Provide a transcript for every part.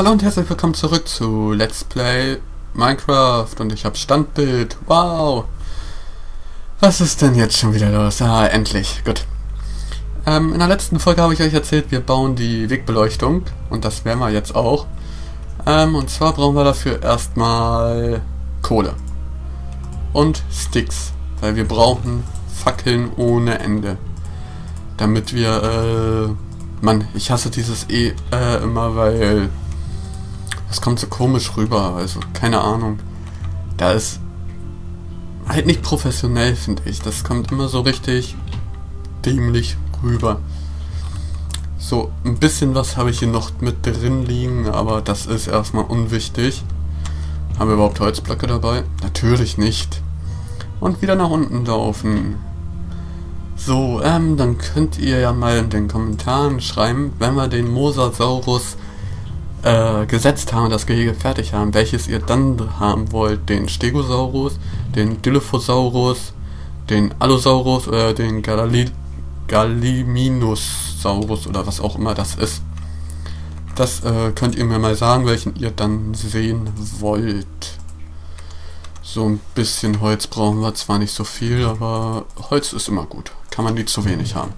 Hallo und herzlich willkommen zurück zu Let's Play Minecraft und ich habe Standbild. Wow! Was ist denn jetzt schon wieder los? Ah, endlich. Gut. Ähm, in der letzten Folge habe ich euch erzählt, wir bauen die Wegbeleuchtung und das werden wir jetzt auch. Ähm, und zwar brauchen wir dafür erstmal Kohle und Sticks, weil wir brauchen Fackeln ohne Ende. Damit wir, äh, Mann, ich hasse dieses E äh, immer, weil das kommt so komisch rüber, also keine Ahnung. Da ist halt nicht professionell, finde ich. Das kommt immer so richtig dämlich rüber. So, ein bisschen was habe ich hier noch mit drin liegen, aber das ist erstmal unwichtig. Haben wir überhaupt Holzblöcke dabei? Natürlich nicht. Und wieder nach unten laufen. So, ähm, dann könnt ihr ja mal in den Kommentaren schreiben, wenn wir den Mosasaurus äh, gesetzt haben, das Gehege fertig haben, welches ihr dann haben wollt. Den Stegosaurus, den Dilophosaurus, den Allosaurus oder den Galali Galliminusaurus oder was auch immer das ist. Das äh, könnt ihr mir mal sagen, welchen ihr dann sehen wollt. So ein bisschen Holz brauchen wir zwar nicht so viel, aber Holz ist immer gut. Kann man nie zu wenig haben.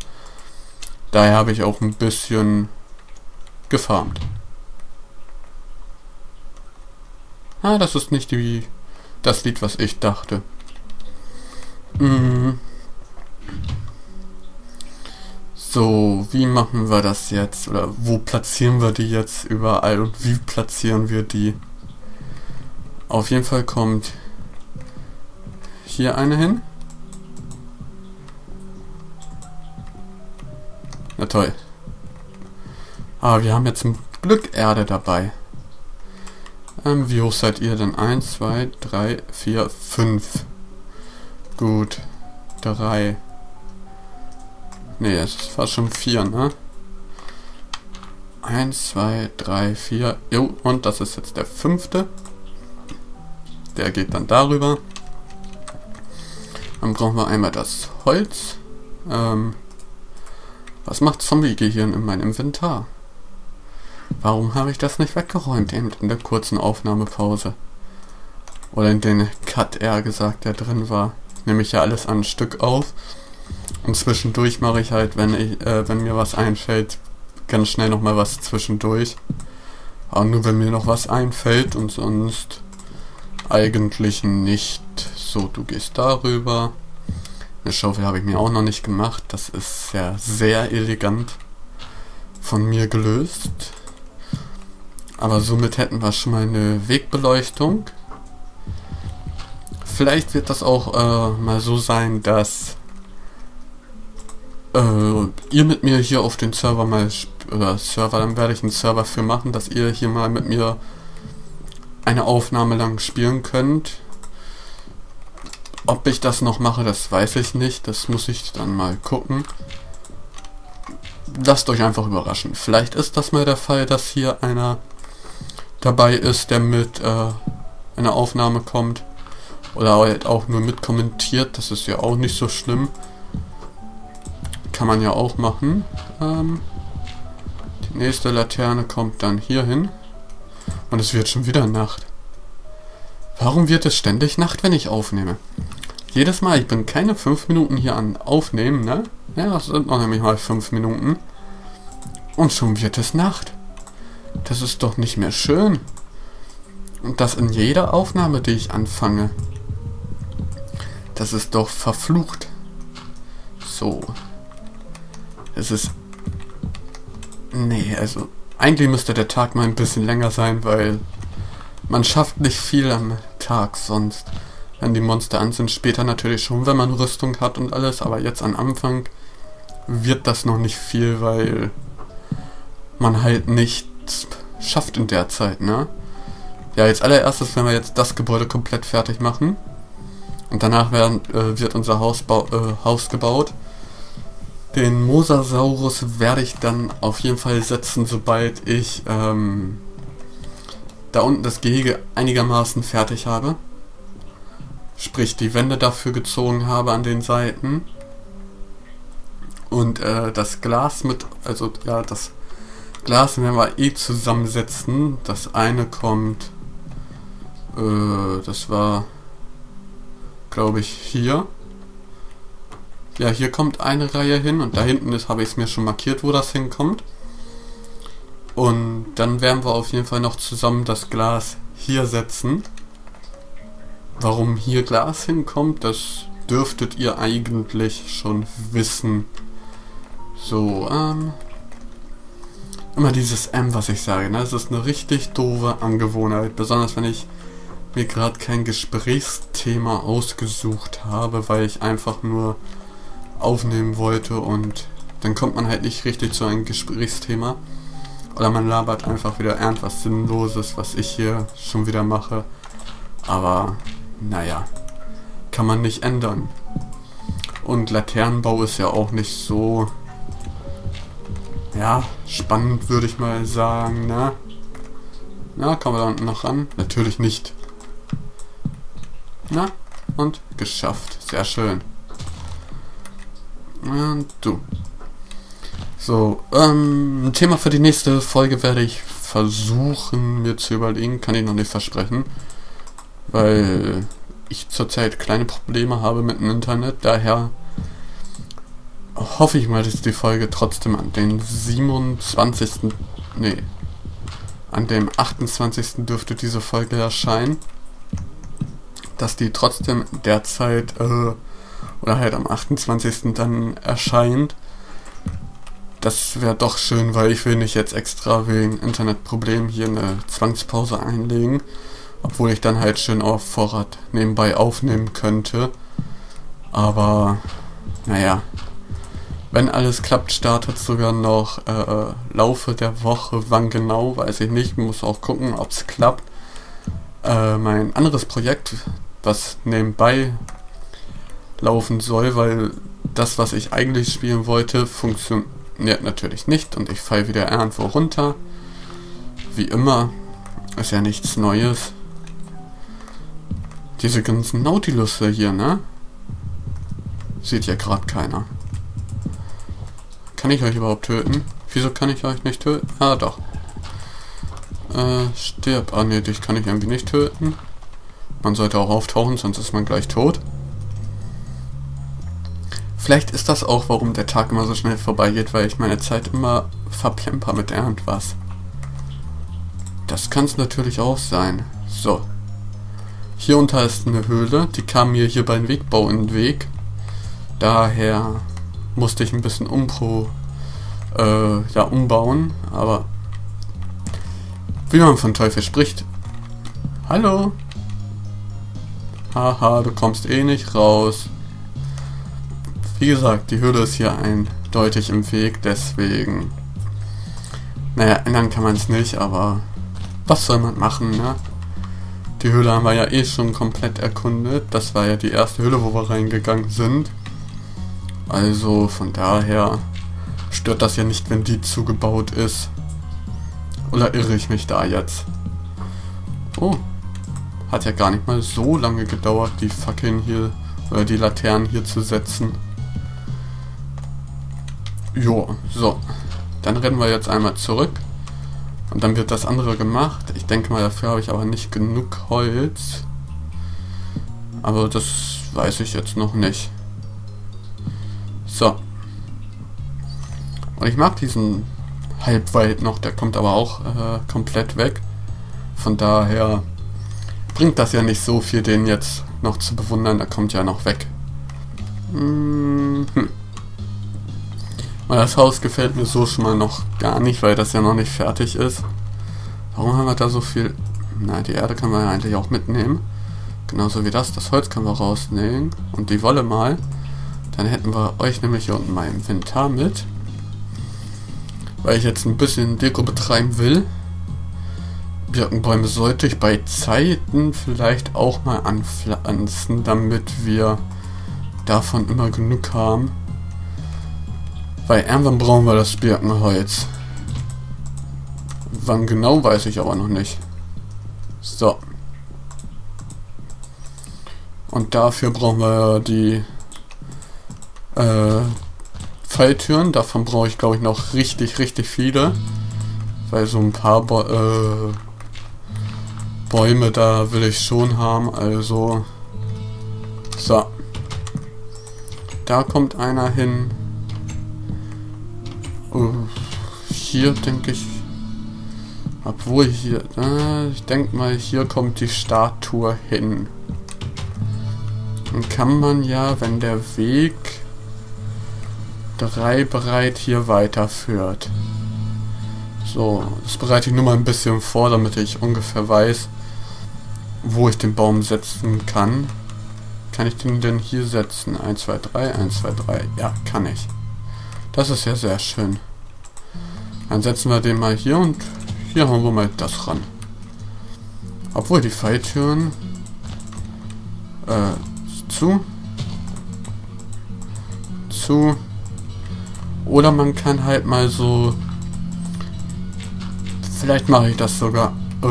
Daher habe ich auch ein bisschen gefarmt. Ah, das ist nicht die, das Lied, was ich dachte. Mhm. So, wie machen wir das jetzt? Oder wo platzieren wir die jetzt überall und wie platzieren wir die? Auf jeden Fall kommt hier eine hin. Na toll. Aber wir haben jetzt zum Glück Erde dabei. Ähm, wie hoch seid ihr denn? 1, 2, 3, 4, 5. Gut. 3. Ne, es war schon 4, ne? 1, 2, 3, 4. Jo, und das ist jetzt der fünfte. Der geht dann darüber. Dann brauchen wir einmal das Holz. Ähm, was macht Zombie-Gehirn in meinem Inventar? Warum habe ich das nicht weggeräumt eben in der kurzen Aufnahmepause? Oder in den Cut eher gesagt, der drin war. Nehme ich ja alles an ein Stück auf. Und zwischendurch mache ich halt, wenn ich, äh, wenn mir was einfällt, ganz schnell nochmal was zwischendurch. Aber nur wenn mir noch was einfällt und sonst eigentlich nicht. So, du gehst darüber. Eine Schaufel habe ich mir auch noch nicht gemacht. Das ist ja sehr elegant von mir gelöst. Aber somit hätten wir schon mal eine Wegbeleuchtung. Vielleicht wird das auch äh, mal so sein, dass äh, ihr mit mir hier auf den Server mal oder Server, dann werde ich einen Server für machen, dass ihr hier mal mit mir eine Aufnahme lang spielen könnt. Ob ich das noch mache, das weiß ich nicht. Das muss ich dann mal gucken. Lasst euch einfach überraschen. Vielleicht ist das mal der Fall, dass hier einer dabei ist, der mit äh, einer Aufnahme kommt. Oder halt auch nur mit kommentiert. Das ist ja auch nicht so schlimm. Kann man ja auch machen. Ähm, die nächste Laterne kommt dann hier hin. Und es wird schon wieder Nacht. Warum wird es ständig Nacht, wenn ich aufnehme? Jedes Mal, ich bin keine 5 Minuten hier an Aufnehmen, ne? Ja, das sind noch nämlich mal 5 Minuten. Und schon wird es Nacht. Das ist doch nicht mehr schön. Und das in jeder Aufnahme, die ich anfange. Das ist doch verflucht. So. Es ist... Nee, also... Eigentlich müsste der Tag mal ein bisschen länger sein, weil... Man schafft nicht viel am Tag sonst. Wenn die Monster an sind, später natürlich schon, wenn man Rüstung hat und alles. Aber jetzt am Anfang wird das noch nicht viel, weil man halt nicht schafft in der Zeit, ne? Ja, jetzt allererstes werden wir jetzt das Gebäude komplett fertig machen. Und danach werden, äh, wird unser Haus, äh, Haus gebaut. Den Mosasaurus werde ich dann auf jeden Fall setzen, sobald ich ähm, da unten das Gehege einigermaßen fertig habe. Sprich, die Wände dafür gezogen habe an den Seiten. Und äh, das Glas mit, also ja, das Glas werden wir eh zusammensetzen. Das eine kommt, äh, das war, glaube ich, hier. Ja, hier kommt eine Reihe hin und da hinten ist, habe ich es mir schon markiert, wo das hinkommt. Und dann werden wir auf jeden Fall noch zusammen das Glas hier setzen. Warum hier Glas hinkommt, das dürftet ihr eigentlich schon wissen. So, ähm, immer dieses M, was ich sage. Ne? Das ist eine richtig doofe Angewohnheit. Besonders wenn ich mir gerade kein Gesprächsthema ausgesucht habe, weil ich einfach nur aufnehmen wollte und dann kommt man halt nicht richtig zu einem Gesprächsthema. Oder man labert einfach wieder irgendwas Sinnloses, was ich hier schon wieder mache. Aber naja, kann man nicht ändern. Und Laternenbau ist ja auch nicht so ja, spannend würde ich mal sagen, ne? Na, kommen wir da unten noch ran? Natürlich nicht. Na, und geschafft. Sehr schön. Und du. So, ähm, Thema für die nächste Folge werde ich versuchen, mir zu überlegen. Kann ich noch nicht versprechen. Weil ich zurzeit kleine Probleme habe mit dem Internet. Daher hoffe ich mal, dass die Folge trotzdem an den 27. Nee. An dem 28. dürfte diese Folge erscheinen. Dass die trotzdem derzeit äh, oder halt am 28. dann erscheint. Das wäre doch schön, weil ich will nicht jetzt extra wegen Internetproblemen hier eine Zwangspause einlegen. Obwohl ich dann halt schön auf Vorrat nebenbei aufnehmen könnte. Aber, naja, wenn alles klappt, startet sogar noch äh, Laufe der Woche. Wann genau, weiß ich nicht. Muss auch gucken, ob es klappt. Äh, mein anderes Projekt, was nebenbei laufen soll, weil das, was ich eigentlich spielen wollte, funktioniert natürlich nicht und ich falle wieder irgendwo runter. Wie immer, ist ja nichts Neues. Diese ganzen Nautilus hier, ne? Sieht ja gerade keiner. Kann ich euch überhaupt töten? Wieso kann ich euch nicht töten? Ah, doch. Äh, stirb. Ah, ne, dich kann ich irgendwie nicht töten. Man sollte auch auftauchen, sonst ist man gleich tot. Vielleicht ist das auch, warum der Tag immer so schnell vorbeigeht, weil ich meine Zeit immer verplemper mit irgendwas. Das kann es natürlich auch sein. So. Hier unter ist eine Höhle, die kam mir hier beim Wegbau in den Weg. Daher musste ich ein bisschen umpro, äh, ja, umbauen, aber wie man von Teufel spricht. Hallo? Haha, du kommst eh nicht raus. Wie gesagt, die Hürde ist hier eindeutig im Weg, deswegen... Naja, ändern kann man es nicht, aber was soll man machen, ne? Die Höhle haben wir ja eh schon komplett erkundet. Das war ja die erste Höhle, wo wir reingegangen sind. Also von daher stört das ja nicht, wenn die zugebaut ist. Oder irre ich mich da jetzt? Oh, hat ja gar nicht mal so lange gedauert, die Fackeln hier, oder die Laternen hier zu setzen. Jo, so. Dann rennen wir jetzt einmal zurück. Und dann wird das andere gemacht. Ich denke mal, dafür habe ich aber nicht genug Holz. Aber das weiß ich jetzt noch nicht. So. Und ich mag diesen Halbwald noch, der kommt aber auch äh, komplett weg. Von daher bringt das ja nicht so viel, den jetzt noch zu bewundern, der kommt ja noch weg. Mhm. Und das Haus gefällt mir so schon mal noch gar nicht, weil das ja noch nicht fertig ist. Warum haben wir da so viel... Na, die Erde können wir ja eigentlich auch mitnehmen. Genauso wie das. Das Holz können wir rausnehmen. Und die Wolle mal. Dann hätten wir euch nämlich hier unten im Inventar mit. Weil ich jetzt ein bisschen Deko betreiben will. Birkenbäume sollte ich bei Zeiten vielleicht auch mal anpflanzen, damit wir davon immer genug haben. Weil irgendwann brauchen wir das Birkenholz. Wann genau, weiß ich aber noch nicht. So. Und dafür brauchen wir die äh, Falltüren. Davon brauche ich, glaube ich, noch richtig, richtig viele. Weil so ein paar Bo äh, Bäume da will ich schon haben, also... So. Da kommt einer hin. Uh, hier denke ich... Obwohl hier... Äh, ich denke mal, hier kommt die Statue hin. Dann kann man ja, wenn der Weg drei bereit hier weiterführt. So, das bereite ich nur mal ein bisschen vor, damit ich ungefähr weiß, wo ich den Baum setzen kann. Kann ich den denn hier setzen? 1, 2, 3, 1, 2, 3. Ja, kann ich. Das ist ja sehr schön. Dann setzen wir den mal hier und hier haben wir mal das ran. Obwohl die Falltüren äh, zu zu oder man kann halt mal so vielleicht mache ich das sogar äh,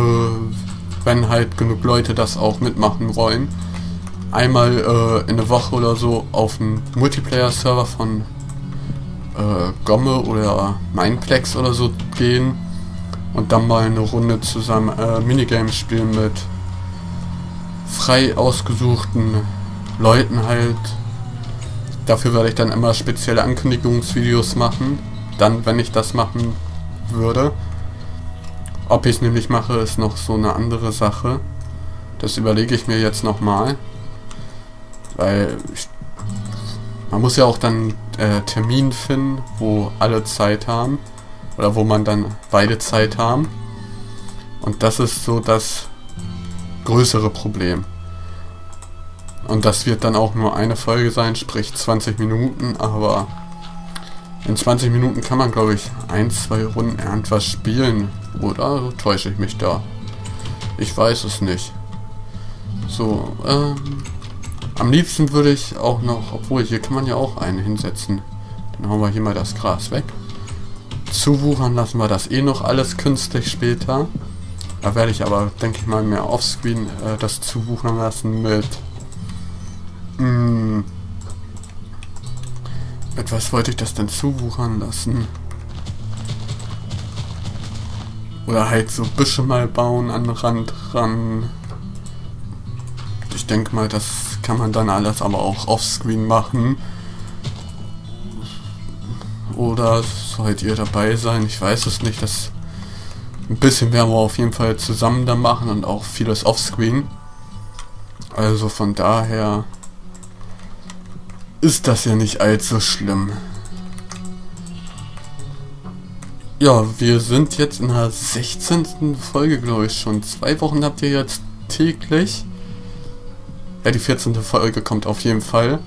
wenn halt genug Leute das auch mitmachen wollen, einmal äh, in der Woche oder so auf einen Multiplayer-Server von äh, Gomme oder Mindplex oder so gehen und dann mal eine Runde zusammen äh, Minigames spielen mit frei ausgesuchten Leuten halt. Dafür werde ich dann immer spezielle Ankündigungsvideos machen. Dann, wenn ich das machen würde. Ob ich es nämlich mache, ist noch so eine andere Sache. Das überlege ich mir jetzt nochmal. Weil ich, man muss ja auch dann äh, Termin finden, wo alle Zeit haben. Oder wo man dann beide Zeit haben. Und das ist so das größere Problem. Und das wird dann auch nur eine Folge sein, sprich 20 Minuten, aber in 20 Minuten kann man, glaube ich, ein, zwei Runden irgendwas spielen. Oder täusche ich mich da? Ich weiß es nicht. So, ähm, am liebsten würde ich auch noch, obwohl hier kann man ja auch einen hinsetzen. Dann hauen wir hier mal das Gras weg. Zuwuchern lassen wir das eh noch alles künstlich später. Da werde ich aber, denke ich mal, mehr offscreen äh, das zuwuchern lassen mit... Hm, mit was wollte ich das denn zuwuchern lassen? Oder halt so Büsche mal bauen an den Rand ran. Ich denke mal, das kann man dann alles aber auch offscreen machen. Oder sollt ihr dabei sein? Ich weiß es nicht. Das ein bisschen werden wir auf jeden Fall zusammen da machen und auch vieles offscreen. Also von daher ist das ja nicht allzu schlimm. Ja, wir sind jetzt in der 16. Folge, glaube ich schon. Zwei Wochen habt ihr jetzt täglich. Ja, die 14. Folge kommt auf jeden Fall.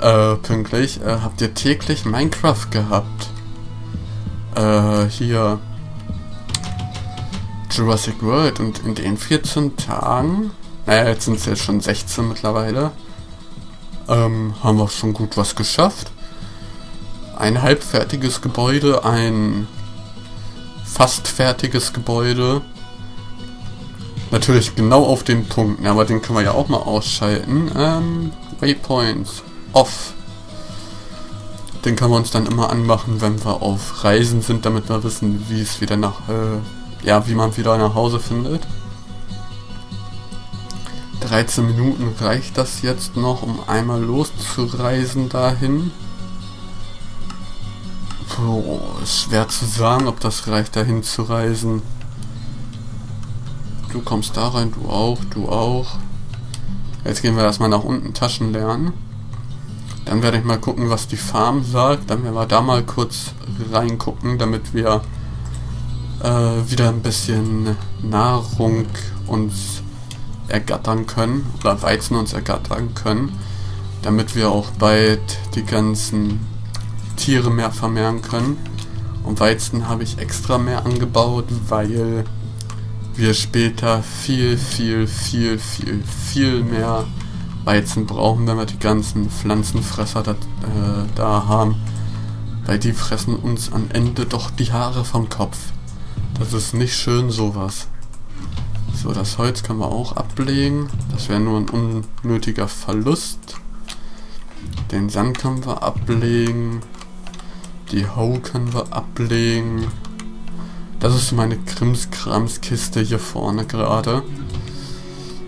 Äh, pünktlich. Äh, habt ihr täglich Minecraft gehabt. Äh, hier. Jurassic World. Und in den 14 Tagen. Naja, jetzt sind es jetzt schon 16 mittlerweile. Ähm, haben wir schon gut was geschafft. Ein halbfertiges Gebäude, ein fast fertiges Gebäude. Natürlich genau auf den Punkten, aber den können wir ja auch mal ausschalten. Ähm, Waypoints off. Den können wir uns dann immer anmachen, wenn wir auf Reisen sind, damit wir wissen, wie es wieder nach, äh, ja, wie man wieder nach Hause findet. 13 Minuten reicht das jetzt noch, um einmal loszureisen dahin. Oh, schwer zu sagen, ob das reicht, dahin zu reisen. Du kommst da rein, du auch, du auch. Jetzt gehen wir erstmal nach unten Taschen lernen. Dann werde ich mal gucken, was die Farm sagt. Dann werden wir da mal kurz reingucken, damit wir äh, wieder ein bisschen Nahrung uns ergattern können. Oder Weizen uns ergattern können. Damit wir auch bald die ganzen Tiere mehr vermehren können. Und Weizen habe ich extra mehr angebaut, weil wir später viel, viel, viel, viel, viel mehr Weizen brauchen, wenn wir die ganzen Pflanzenfresser da, äh, da haben. Weil die fressen uns am Ende doch die Haare vom Kopf. Das ist nicht schön sowas. So, das Holz können wir auch ablegen. Das wäre nur ein unnötiger Verlust. Den Sand können wir ablegen. Die Hoe können wir ablegen. Das ist meine Krimskrams-Kiste hier vorne gerade.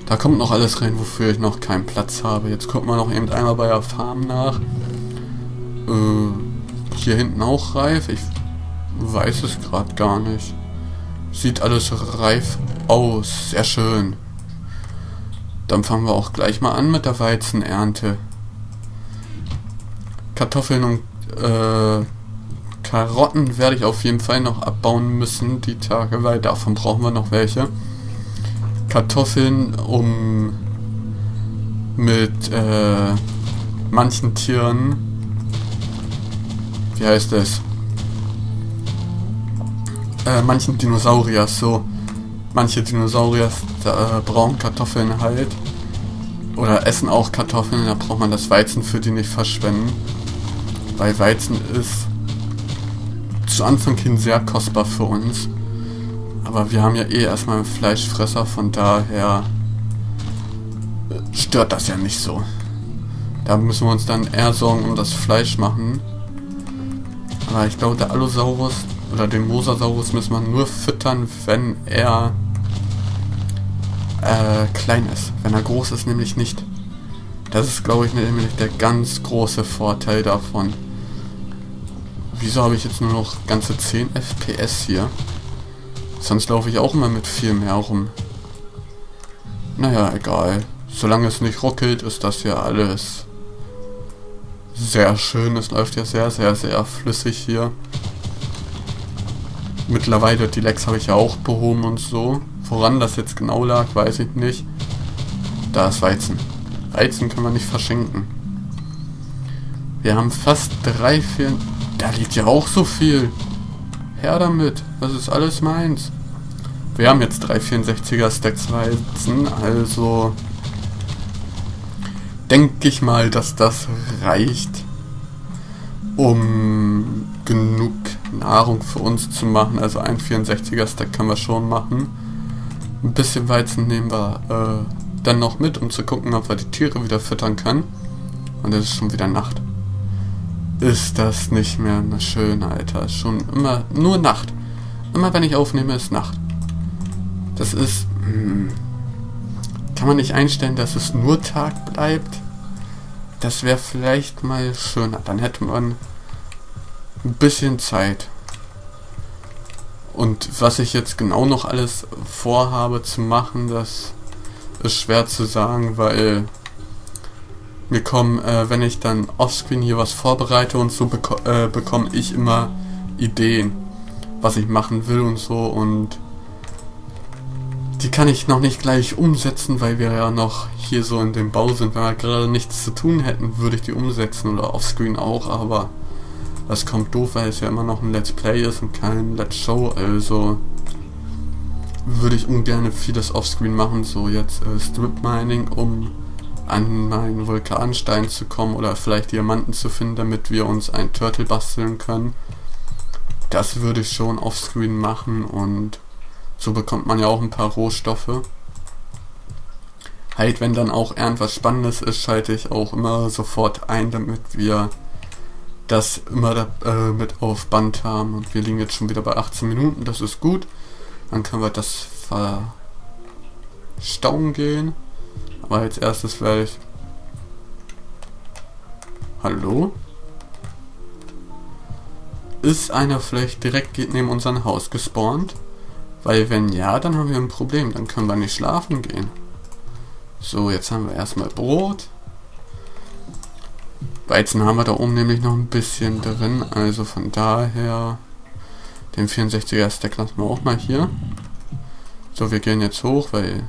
Da kommt noch alles rein, wofür ich noch keinen Platz habe. Jetzt gucken wir noch eben einmal bei der Farm nach. Äh, hier hinten auch reif? Ich weiß es gerade gar nicht. Sieht alles reif aus. Sehr schön. Dann fangen wir auch gleich mal an mit der Weizenernte. Kartoffeln und äh, Karotten werde ich auf jeden Fall noch abbauen müssen die Tage, weil davon brauchen wir noch welche. Kartoffeln, um mit äh, manchen Tieren, wie heißt es, äh, manchen Dinosauriers so, manche Dinosauriers äh, brauchen Kartoffeln halt oder essen auch Kartoffeln, da braucht man das Weizen für die nicht verschwenden, weil Weizen ist zu Anfang hin sehr kostbar für uns. Aber wir haben ja eh erstmal einen Fleischfresser, von daher äh, stört das ja nicht so. Da müssen wir uns dann eher Sorgen um das Fleisch machen. Aber ich glaube, der Allosaurus oder den Mosasaurus müssen wir nur füttern, wenn er äh, klein ist. Wenn er groß ist, nämlich nicht. Das ist, glaube ich, nämlich der ganz große Vorteil davon. Wieso habe ich jetzt nur noch ganze 10 FPS hier? Sonst laufe ich auch immer mit viel mehr rum. Naja, egal. Solange es nicht ruckelt, ist das ja alles sehr schön. Es läuft ja sehr, sehr, sehr flüssig hier. Mittlerweile die Lecks habe ich ja auch behoben und so. Woran das jetzt genau lag, weiß ich nicht. Da ist Weizen. Weizen können wir nicht verschenken. Wir haben fast drei, vier... Da liegt ja auch so viel. Her damit. Das ist alles meins. Wir haben jetzt drei 64er Stacks Weizen, also denke ich mal, dass das reicht, um genug Nahrung für uns zu machen. Also ein 64er Stack können wir schon machen. Ein bisschen Weizen nehmen wir äh, dann noch mit, um zu gucken, ob wir die Tiere wieder füttern können. Und es ist schon wieder Nacht. Ist das nicht mehr eine schöne, Alter. Schon immer nur Nacht. Immer wenn ich aufnehme, ist Nacht. Das ist... Hm, kann man nicht einstellen, dass es nur Tag bleibt? Das wäre vielleicht mal schöner. Dann hätte man ein bisschen Zeit. Und was ich jetzt genau noch alles vorhabe zu machen, das ist schwer zu sagen, weil mir kommen, äh, wenn ich dann offscreen hier was vorbereite und so beko äh, bekomme ich immer Ideen, was ich machen will und so und die kann ich noch nicht gleich umsetzen, weil wir ja noch hier so in dem Bau sind. Wenn wir gerade nichts zu tun hätten, würde ich die umsetzen oder offscreen auch, aber das kommt doof, weil es ja immer noch ein Let's Play ist und kein Let's Show, also würde ich ungern vieles offscreen machen, so jetzt äh, Strip Mining, um an meinen Vulkanstein zu kommen oder vielleicht Diamanten zu finden, damit wir uns ein Turtle basteln können. Das würde ich schon offscreen machen und so bekommt man ja auch ein paar Rohstoffe. Halt, wenn dann auch irgendwas Spannendes ist, schalte ich auch immer sofort ein, damit wir das immer da, äh, mit auf Band haben. Und wir liegen jetzt schon wieder bei 18 Minuten, das ist gut. Dann können wir das verstauen gehen. Aber als erstes werde ich... Hallo? Ist einer vielleicht direkt neben unserem Haus gespawnt? Weil wenn ja, dann haben wir ein Problem. Dann können wir nicht schlafen gehen. So, jetzt haben wir erstmal Brot. Weizen haben wir da oben nämlich noch ein bisschen drin. Also von daher... Den 64er Stack lassen wir auch mal hier. So, wir gehen jetzt hoch, weil...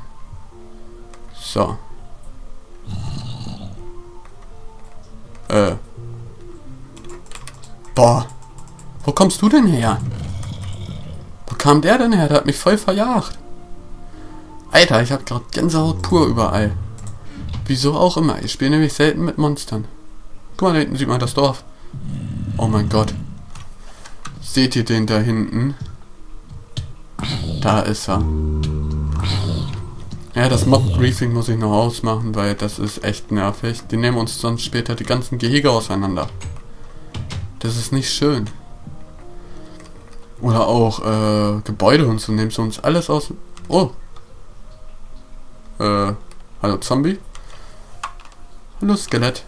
So. Äh. Boah. Wo kommst du denn her? Wo kam der denn her? Der hat mich voll verjagt. Alter, ich hab gerade Gänsehaut pur überall. Wieso auch immer. Ich spiele nämlich selten mit Monstern. Guck mal, da hinten sieht man das Dorf. Oh mein Gott. Seht ihr den da hinten? Da ist er. Ja, das Mob-Briefing muss ich noch ausmachen, weil das ist echt nervig. Die nehmen uns sonst später die ganzen Gehege auseinander. Das ist nicht schön. Oder auch äh, Gebäude und so nehmen sie uns alles aus. Oh. Äh, hallo Zombie. Hallo Skelett.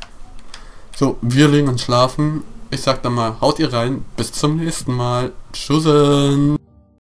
So, wir legen uns schlafen. Ich sag dann mal, haut ihr rein. Bis zum nächsten Mal. Tschüssen.